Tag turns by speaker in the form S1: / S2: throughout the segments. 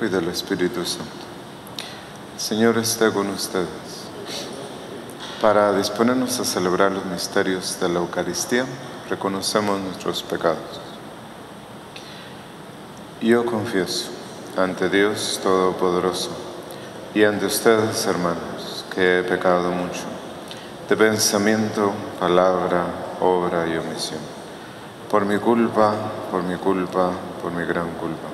S1: Y del Espíritu Santo. Señor esté con ustedes. Para disponernos a celebrar los misterios de la Eucaristía, reconocemos nuestros pecados. Yo confieso ante Dios Todopoderoso y ante ustedes, hermanos, que he pecado mucho, de pensamiento, palabra, obra y omisión. Por mi culpa, por mi culpa, por mi gran culpa.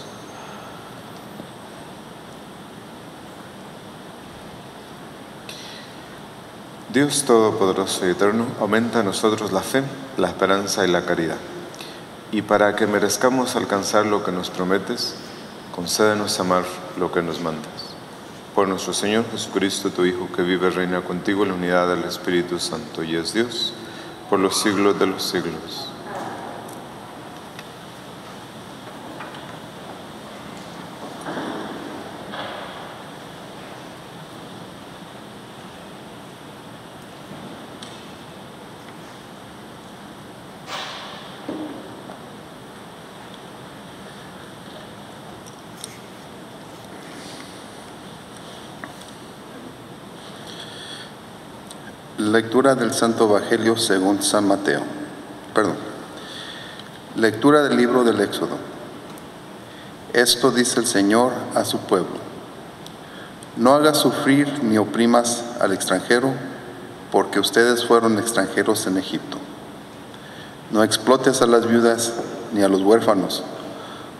S1: Dios Todopoderoso y Eterno, aumenta en nosotros la fe, la esperanza y la caridad. Y para que merezcamos alcanzar lo que nos prometes, concédenos amar lo que nos mandas. Por nuestro Señor Jesucristo, tu Hijo, que vive y reina contigo en la unidad del Espíritu Santo y es Dios, por los siglos de los siglos.
S2: Lectura del Santo Evangelio según San Mateo. Perdón. Lectura del libro del Éxodo. Esto dice el Señor a su pueblo. No hagas sufrir ni oprimas al extranjero, porque ustedes fueron extranjeros en Egipto. No explotes a las viudas ni a los huérfanos,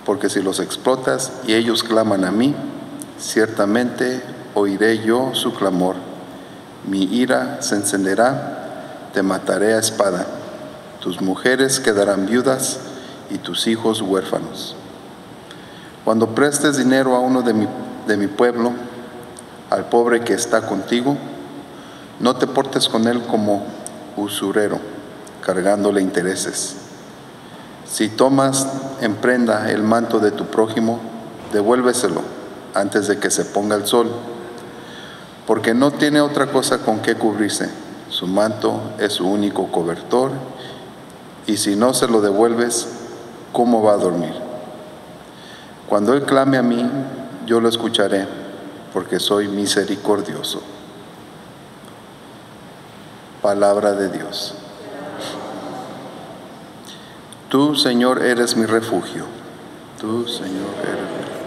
S2: porque si los explotas y ellos claman a mí, ciertamente oiré yo su clamor mi ira se encenderá, te mataré a espada, tus mujeres quedarán viudas y tus hijos huérfanos. Cuando prestes dinero a uno de mi, de mi pueblo, al pobre que está contigo, no te portes con él como usurero, cargándole intereses. Si tomas en prenda el manto de tu prójimo, devuélveselo antes de que se ponga el sol porque no tiene otra cosa con que cubrirse. Su manto es su único cobertor y si no se lo devuelves, ¿cómo va a dormir? Cuando Él clame a mí, yo lo escucharé, porque soy misericordioso. Palabra de Dios. Tú, Señor, eres mi refugio. Tú, Señor, eres mi refugio.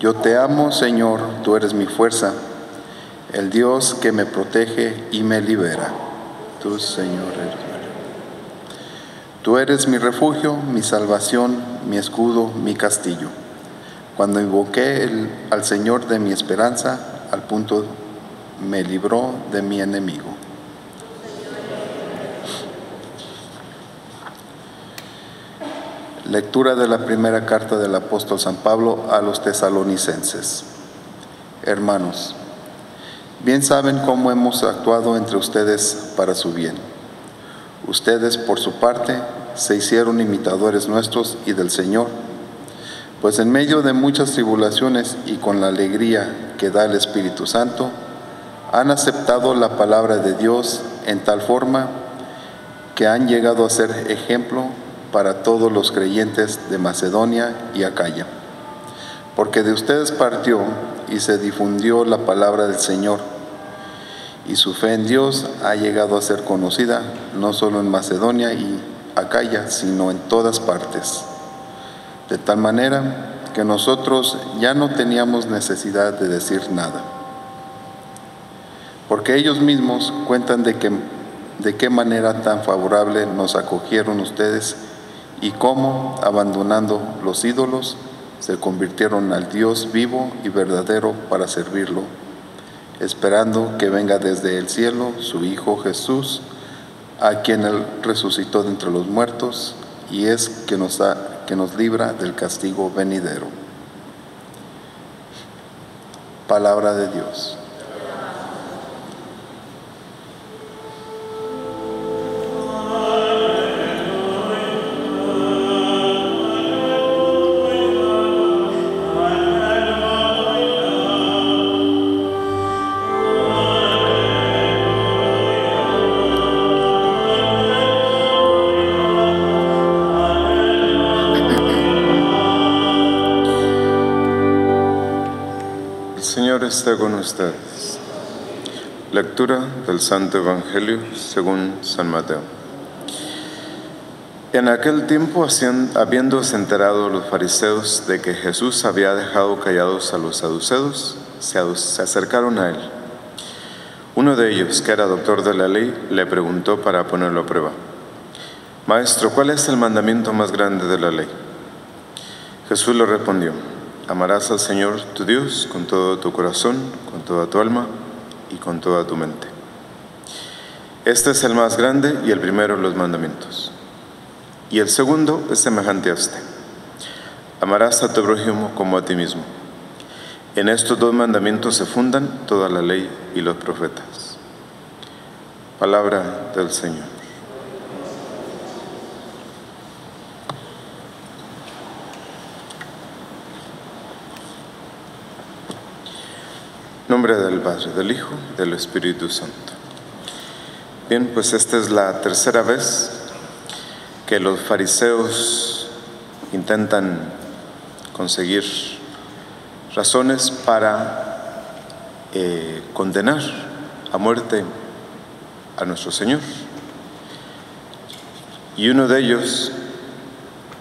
S2: Yo te amo, Señor, tú eres mi fuerza. El Dios que me protege y me libera. Tú, Señor, eres Tú eres mi refugio, mi salvación, mi escudo, mi castillo. Cuando invoqué al Señor de mi esperanza, al punto me libró de mi enemigo. Lectura de la primera carta del apóstol San Pablo a los tesalonicenses. Hermanos, bien saben cómo hemos actuado entre ustedes para su bien. Ustedes, por su parte, se hicieron imitadores nuestros y del Señor, pues en medio de muchas tribulaciones y con la alegría que da el Espíritu Santo, han aceptado la palabra de Dios en tal forma que han llegado a ser ejemplo para todos los creyentes de Macedonia y Acaya. Porque de ustedes partió y se difundió la palabra del Señor, y su fe en Dios ha llegado a ser conocida no solo en Macedonia y Acaya, sino en todas partes. De tal manera que nosotros ya no teníamos necesidad de decir nada. Porque ellos mismos cuentan de, de qué manera tan favorable nos acogieron ustedes y cómo, abandonando los ídolos, se convirtieron al Dios vivo y verdadero para servirlo, esperando que venga desde el cielo su Hijo Jesús, a quien Él resucitó de entre los muertos y es que nos, da, que nos libra del castigo venidero. Palabra de Dios.
S1: Esté con ustedes. Lectura del Santo Evangelio según San Mateo. En aquel tiempo, habiéndose enterado los fariseos de que Jesús había dejado callados a los saduceos, se acercaron a él. Uno de ellos, que era doctor de la ley, le preguntó para ponerlo a prueba, Maestro, ¿cuál es el mandamiento más grande de la ley? Jesús le respondió, Amarás al Señor tu Dios con todo tu corazón, con toda tu alma y con toda tu mente. Este es el más grande y el primero de los mandamientos. Y el segundo es semejante a este. Amarás a tu prójimo como a ti mismo. En estos dos mandamientos se fundan toda la ley y los profetas. Palabra del Señor. nombre del Padre, del Hijo, del Espíritu Santo. Bien, pues esta es la tercera vez que los fariseos intentan conseguir razones para eh, condenar a muerte a nuestro Señor. Y uno de ellos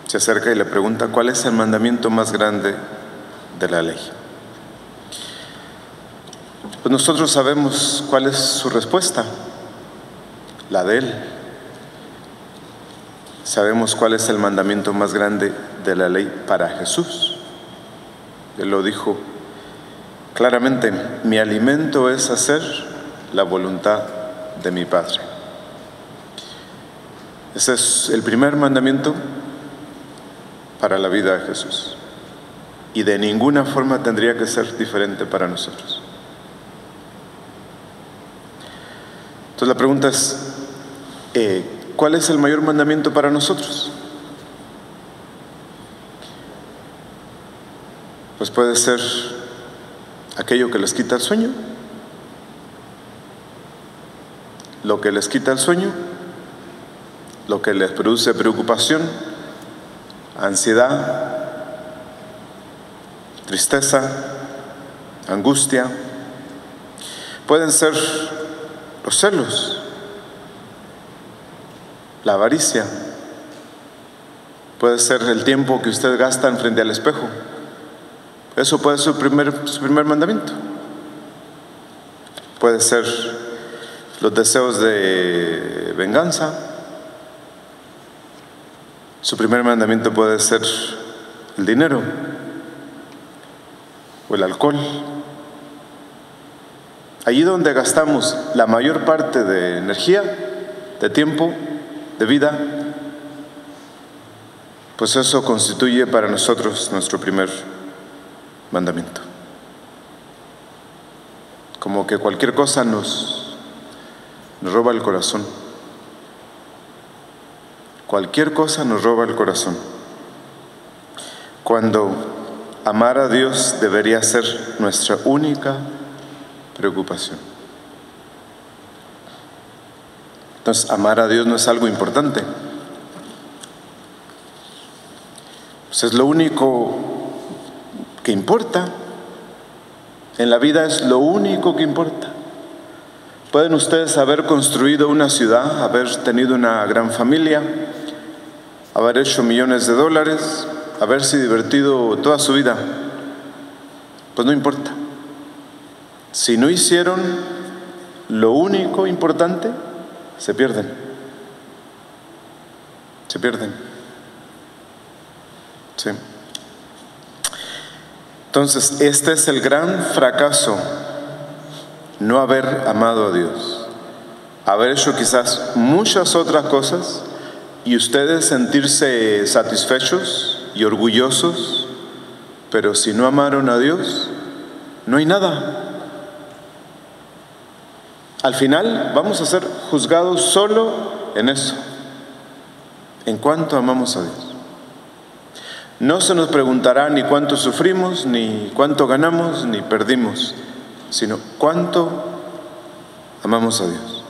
S1: se acerca y le pregunta, ¿cuál es el mandamiento más grande de la ley? Pues nosotros sabemos cuál es su respuesta, la de Él. Sabemos cuál es el mandamiento más grande de la ley para Jesús. Él lo dijo claramente, mi alimento es hacer la voluntad de mi Padre. Ese es el primer mandamiento para la vida de Jesús. Y de ninguna forma tendría que ser diferente para nosotros. Entonces la pregunta es, eh, ¿cuál es el mayor mandamiento para nosotros? Pues puede ser aquello que les quita el sueño, lo que les quita el sueño, lo que les produce preocupación, ansiedad, tristeza, angustia. Pueden ser los celos, la avaricia, puede ser el tiempo que usted gasta en frente al espejo. Eso puede ser su primer, su primer mandamiento. puede ser los deseos de venganza. Su primer mandamiento puede ser el dinero o el alcohol. Allí donde gastamos la mayor parte de energía, de tiempo, de vida, pues eso constituye para nosotros nuestro primer mandamiento. Como que cualquier cosa nos, roba el corazón. Cualquier cosa nos roba el corazón. Cuando amar a Dios debería ser nuestra única preocupación. Entonces, amar a Dios no es algo importante. Pues es lo único que importa. En la vida es lo único que importa. Pueden ustedes haber construido una ciudad, haber tenido una gran familia, haber hecho millones de dólares, haberse divertido toda su vida. Pues no importa. Si no hicieron lo único importante, se pierden. Se pierden. Sí. Entonces, este es el gran fracaso, no haber amado a Dios, haber hecho quizás muchas otras cosas y ustedes sentirse satisfechos y orgullosos, pero si no amaron a Dios, no hay nada. Al final vamos a ser juzgados solo en eso, en cuanto amamos a Dios. No se nos preguntará ni cuánto sufrimos, ni cuánto ganamos, ni perdimos, sino cuánto amamos a Dios.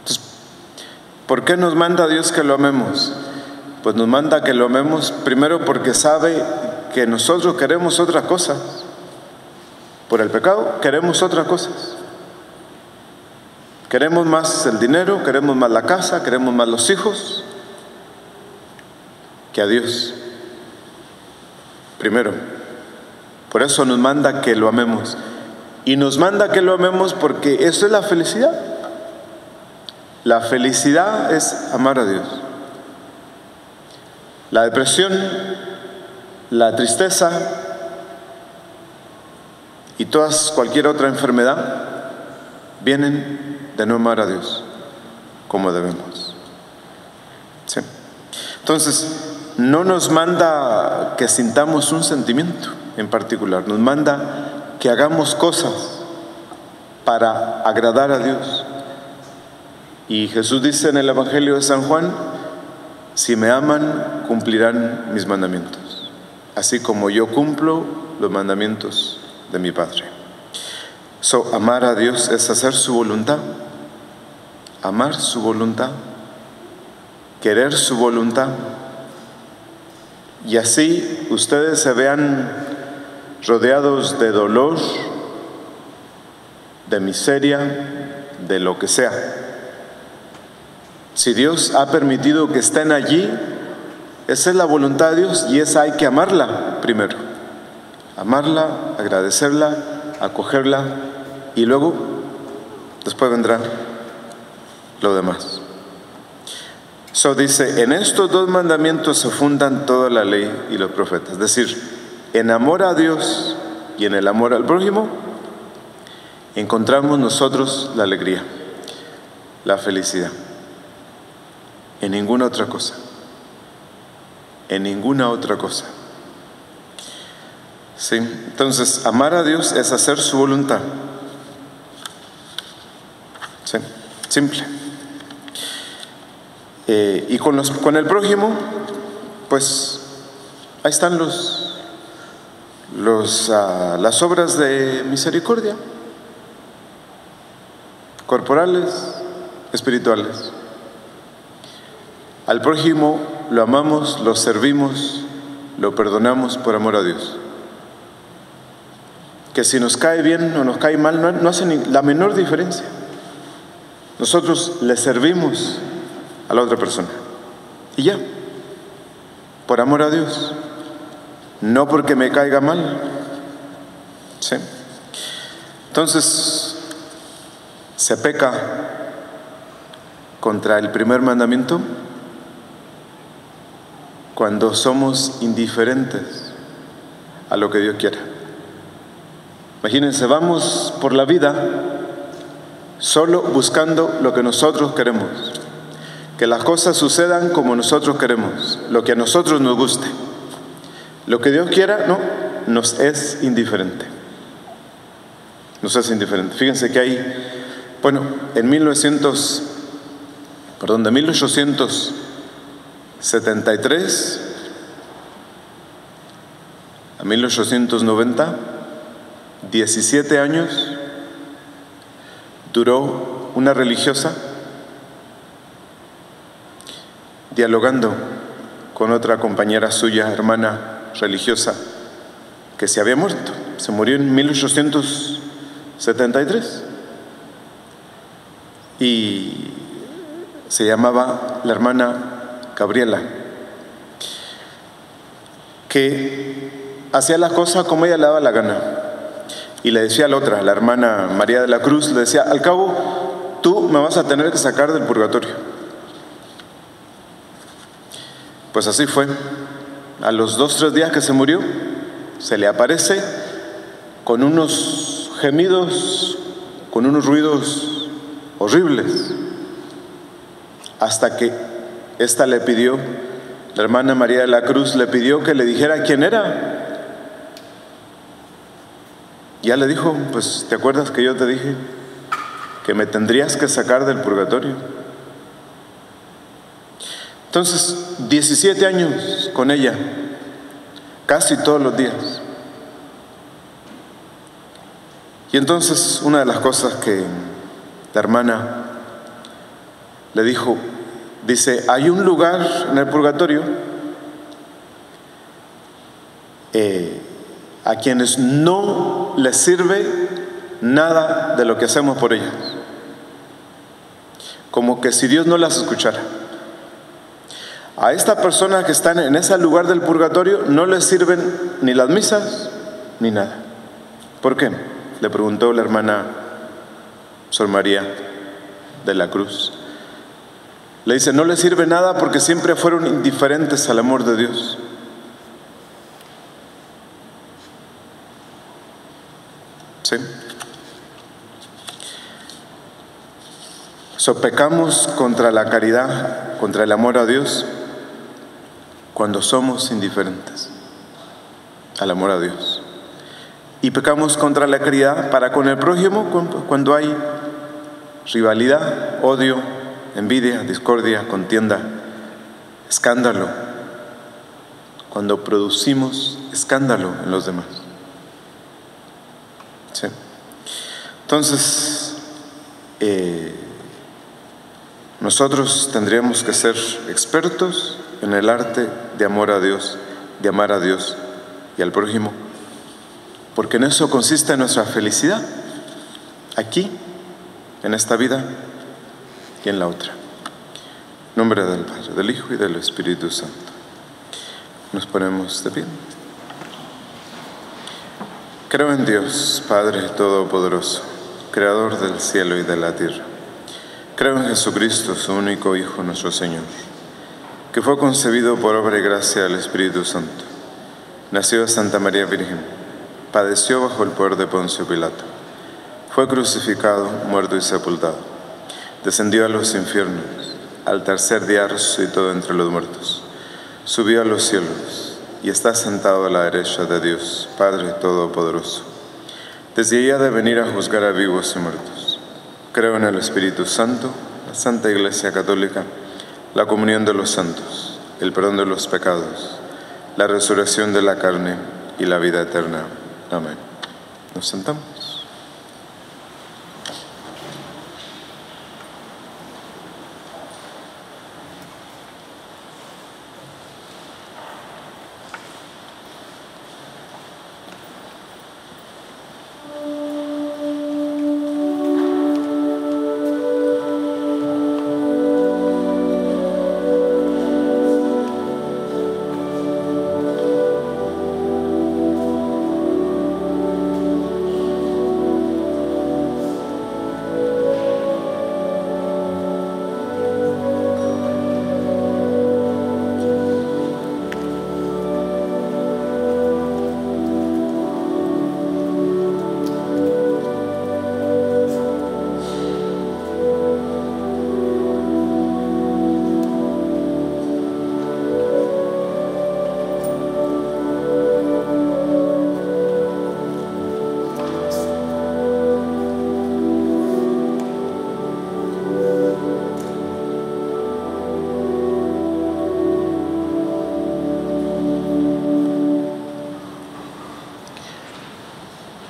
S1: Entonces, ¿por qué nos manda Dios que lo amemos? Pues nos manda que lo amemos primero porque sabe que nosotros queremos otras cosas. Por el pecado queremos otras cosas. Queremos más el dinero, queremos más la casa, queremos más los hijos que a Dios. Primero, por eso nos manda que lo amemos. Y nos manda que lo amemos porque eso es la felicidad. La felicidad es amar a Dios. La depresión, la tristeza y todas cualquier otra enfermedad vienen de no amar a Dios como debemos. Sí. Entonces, no nos manda que sintamos un sentimiento en particular, nos manda que hagamos cosas para agradar a Dios. Y Jesús dice en el Evangelio de San Juan, si me aman, cumplirán mis mandamientos, así como yo cumplo los mandamientos de mi Padre. So, amar a Dios es hacer su voluntad, amar su voluntad, querer su voluntad y así ustedes se vean rodeados de dolor, de miseria, de lo que sea. Si Dios ha permitido que estén allí, esa es la voluntad de Dios y esa hay que amarla primero. Amarla, agradecerla, acogerla y luego, después vendrá lo demás. So dice, en estos dos mandamientos se fundan toda la ley y los profetas. Es decir, en amor a Dios y en el amor al prójimo, encontramos nosotros la alegría, la felicidad. En ninguna otra cosa. En ninguna otra cosa. ¿Sí? Entonces, amar a Dios es hacer su voluntad. ¿Sí? Simple. Eh, y con, los, con el prójimo, pues ahí están los, ah, las obras de misericordia, corporales, espirituales. Al prójimo lo amamos, lo servimos, lo perdonamos por amor a Dios. Que si nos cae bien o nos cae mal no, no hace ni la menor diferencia. Nosotros le servimos a la otra persona. Y ya, por amor a Dios, no porque me caiga mal. ¿Sí? Entonces, se peca contra el primer mandamiento cuando somos indiferentes a lo que Dios quiere. Imagínense, vamos por la vida solo buscando lo que nosotros queremos, que las cosas sucedan como nosotros queremos, lo que a nosotros nos guste. Lo que Dios quiera, no, nos es indiferente. Nos es indiferente. Fíjense que hay, bueno, en 1900, perdón, de 1873 a 1890, 17 años, duró una religiosa dialogando con otra compañera suya, hermana religiosa, que se había muerto. Se murió en 1873. Y se llamaba la hermana Gabriela, que hacía las cosas como ella le daba la gana. Y le decía a la otra, la hermana María de la Cruz, le decía, al cabo, tú me vas a tener que sacar del purgatorio. Pues así fue. A los dos, tres días que se murió, se le aparece con unos gemidos, con unos ruidos horribles, hasta que ésta le pidió, la hermana María de la Cruz le pidió que le dijera quién era. Ya le dijo, pues ¿te acuerdas que yo te dije que me tendrías que sacar del purgatorio? Entonces, 17 años con ella, casi todos los días. Y entonces una de las cosas que la hermana le dijo, dice, hay un lugar en el purgatorio eh, a quienes no les sirve nada de lo que hacemos por ellos. Como que si Dios no las escuchara. A esta persona que están en ese lugar del purgatorio no les sirven ni las misas ni nada. ¿Por qué? Le preguntó la hermana Sor María de la Cruz. Le dice, no les sirve nada porque siempre fueron indiferentes al amor de Dios. ¿Sí? Sopecamos contra la caridad, contra el amor a Dios, cuando somos indiferentes al amor a Dios. Y pecamos contra la caridad para con el prójimo cuando hay rivalidad, odio, envidia, discordia, contienda, escándalo, cuando producimos escándalo en los demás. ¿Sí? Entonces, eh, nosotros tendríamos que ser expertos en el arte de amor a Dios, de amar a Dios y al prójimo, porque en eso consiste nuestra felicidad, aquí, en esta vida y en la otra. Nombre del Padre, del Hijo y del Espíritu Santo. Nos ponemos de pie. Creo en Dios, Padre Todopoderoso, Creador del cielo y de la tierra. Creo en Jesucristo, su único Hijo, nuestro Señor que fue concebido por obra y gracia del Espíritu Santo. Nació de Santa María Virgen, padeció bajo el poder de Poncio Pilato, fue crucificado, muerto y sepultado, descendió a los infiernos, al tercer día resucitó entre los muertos, subió a los cielos y está sentado a la derecha de Dios, Padre Todopoderoso. Desde allá de venir a juzgar a vivos y muertos. Creo en el Espíritu Santo, la Santa Iglesia Católica, la comunión de los santos, el perdón de los pecados, la resurrección de la carne y la vida eterna. Amén. Nos sentamos.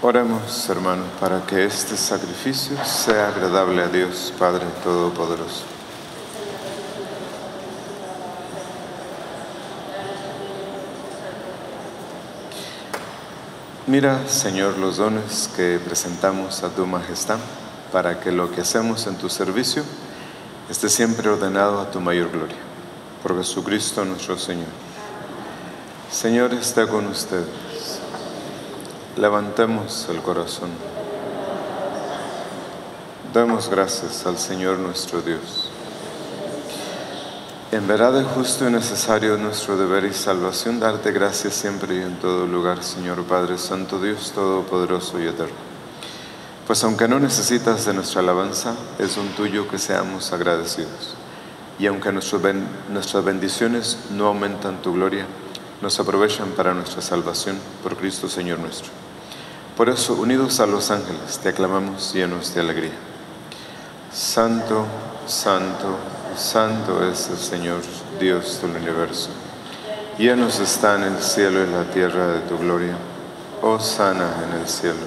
S1: Oremos, hermanos, para que este sacrificio sea agradable a Dios Padre Todopoderoso. Mira, Señor, los dones que presentamos a tu majestad, para que lo que hacemos en tu servicio esté siempre ordenado a tu mayor gloria. Por Jesucristo nuestro Señor. Señor, está con ustedes. Levantemos el corazón. Demos gracias al Señor nuestro Dios. En verdad es justo y necesario nuestro deber y salvación darte gracias siempre y en todo lugar, Señor Padre Santo, Dios Todopoderoso y Eterno. Pues aunque no necesitas de nuestra alabanza, es un tuyo que seamos agradecidos. Y aunque nuestras bendiciones no aumentan tu gloria, nos aprovechan para nuestra salvación por Cristo Señor nuestro. Por eso, unidos a los ángeles, te aclamamos llenos de alegría. Santo, santo, Santo es el Señor, Dios del universo. Llenos están el cielo y la tierra de tu gloria. Oh sana en el cielo.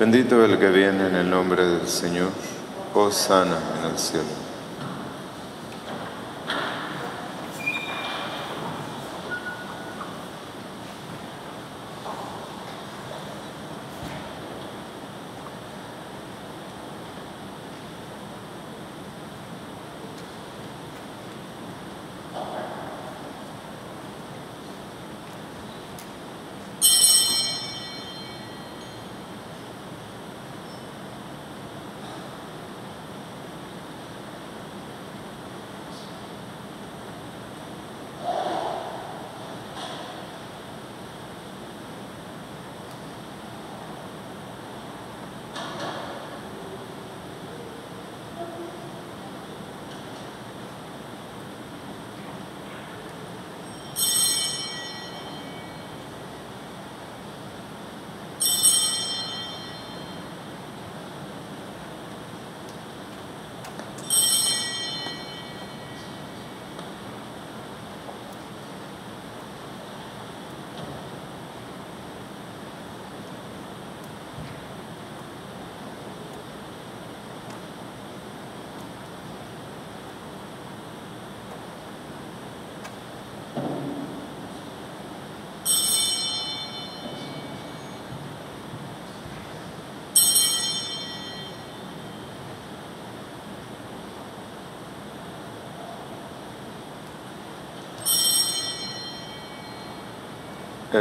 S1: Bendito el que viene en el nombre del Señor. Oh sana en el cielo.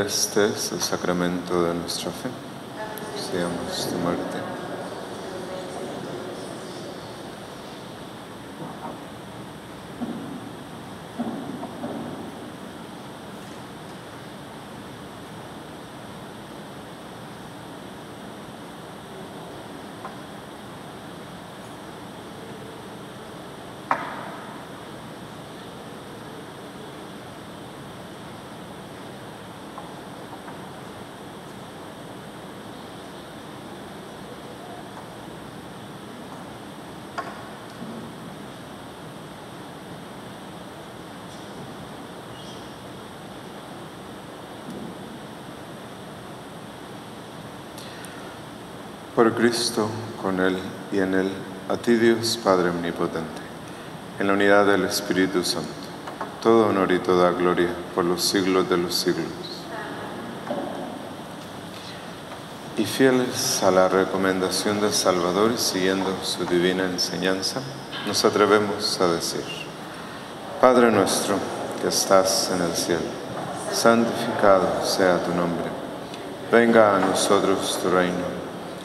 S1: Este es el sacramento de nuestra fe. Seamos tu muerte. Por Cristo, con Él y en Él, a ti Dios Padre Omnipotente, en la unidad del Espíritu Santo, todo honor y toda gloria por los siglos de los siglos. Y fieles a la recomendación del Salvador y siguiendo su divina enseñanza, nos atrevemos a decir, Padre nuestro que estás en el cielo, santificado sea tu nombre, venga a nosotros tu reino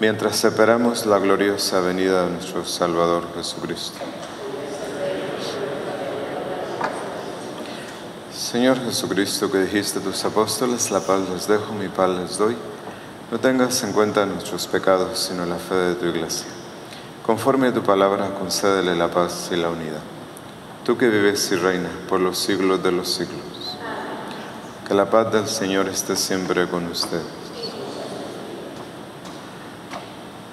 S1: mientras esperamos la gloriosa venida de nuestro Salvador Jesucristo. Señor Jesucristo, que dijiste a tus apóstoles, la paz les dejo, mi paz les doy. No tengas en cuenta nuestros pecados, sino la fe de tu iglesia. Conforme a tu palabra, concédele la paz y la unidad. Tú que vives y reinas por los siglos de los siglos. Que la paz del Señor esté siempre con ustedes.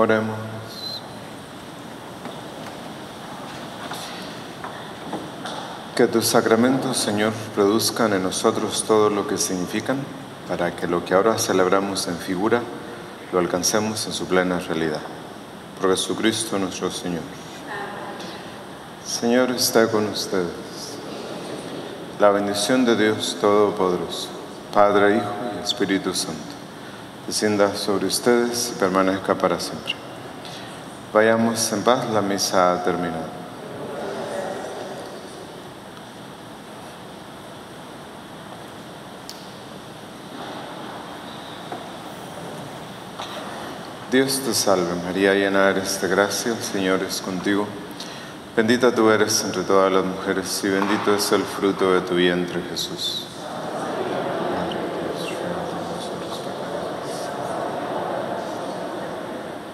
S1: Oremos. Que tus sacramentos, Señor, produzcan en nosotros todo lo que significan, para que lo que ahora celebramos en figura lo alcancemos en su plena realidad. Por Jesucristo nuestro Señor. Señor está con ustedes. La bendición de Dios Todopoderoso, Padre, Hijo y Espíritu Santo, descienda sobre ustedes y permanezca para siempre. Vayamos en paz, la misa ha terminado. Dios te salve María, llena eres de gracia, el Señor es contigo. Bendita tú eres entre todas las mujeres y bendito es el fruto de tu vientre Jesús.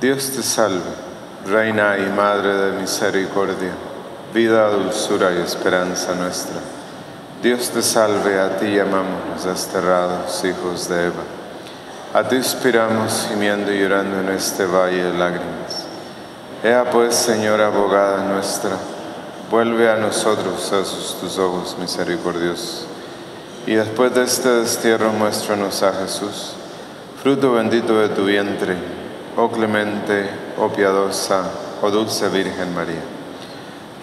S1: Dios te salve, Reina y Madre de misericordia, vida, dulzura y esperanza nuestra. Dios te salve, a ti llamamos desterrados hijos de Eva. A ti inspiramos gimiendo y llorando en este valle de lágrimas. Ea pues, Señora abogada nuestra, vuelve a nosotros a tus ojos misericordiosos. Y después de este destierro, muéstranos a Jesús, fruto bendito de tu vientre, oh clemente, oh piadosa, oh dulce Virgen María.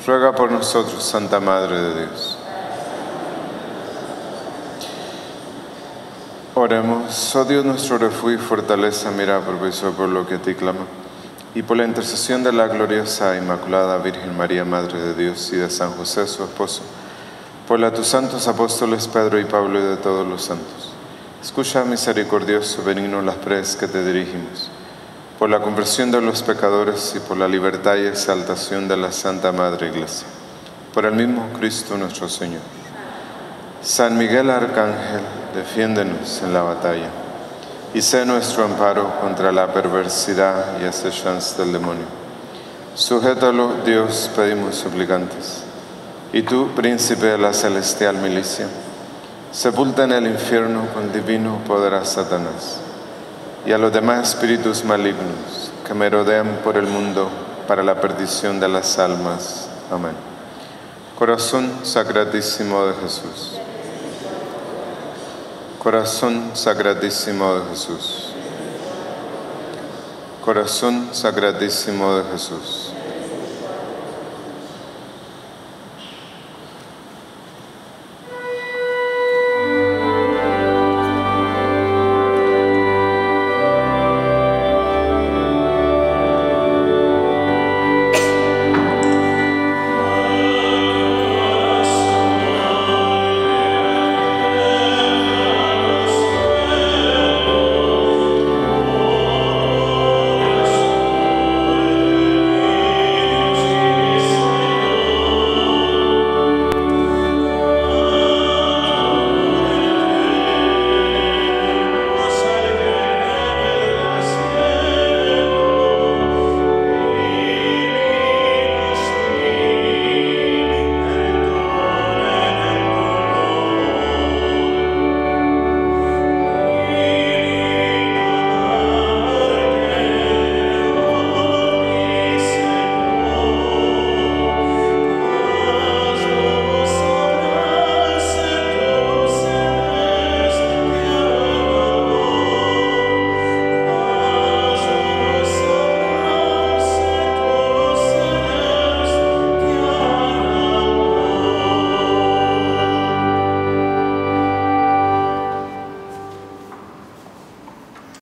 S1: Ruega por nosotros, Santa Madre de Dios. Oremos, oh Dios nuestro refugio y fortaleza, mira proviso por lo que a ti clama, y por la intercesión de la gloriosa e Inmaculada Virgen María, Madre de Dios, y de San José, su esposo, por la tus santos apóstoles Pedro y Pablo y de todos los santos. Escucha misericordioso, benigno las pres que te dirigimos, por la conversión de los pecadores y por la libertad y exaltación de la Santa Madre Iglesia, por el mismo Cristo nuestro Señor. San Miguel Arcángel, defiéndenos en la batalla y sé nuestro amparo contra la perversidad y acechanza del demonio. Sujétalo, Dios, pedimos suplicantes. Y tú, príncipe de la celestial milicia, sepulta en el infierno con divino poder a Satanás y a los demás espíritus malignos que merodean por el mundo para la perdición de las almas. Amén. Corazón sacratísimo de Jesús. Corazón sacratísimo de Jesús. Corazón sacratísimo de Jesús.